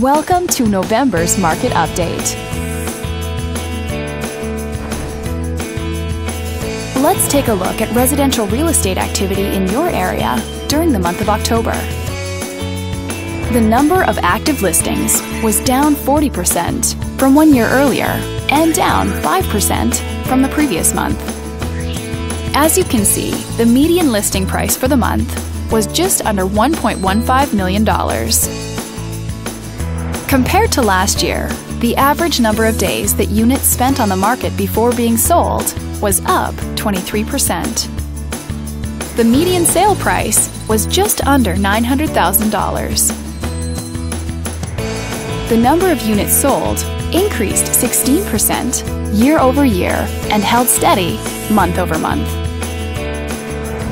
Welcome to November's market update. Let's take a look at residential real estate activity in your area during the month of October. The number of active listings was down 40% from one year earlier and down 5% from the previous month. As you can see, the median listing price for the month was just under $1.15 million. Compared to last year, the average number of days that units spent on the market before being sold was up 23%. The median sale price was just under $900,000. The number of units sold increased 16% year over year and held steady month over month.